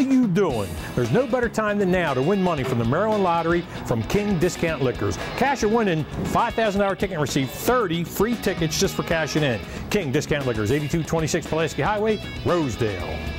you doing? There's no better time than now to win money from the Maryland Lottery from King Discount Liquors. Cash or winning $5,000 ticket and receive 30 free tickets just for cashing in. King Discount Liquors, 8226 Pulaski Highway, Rosedale.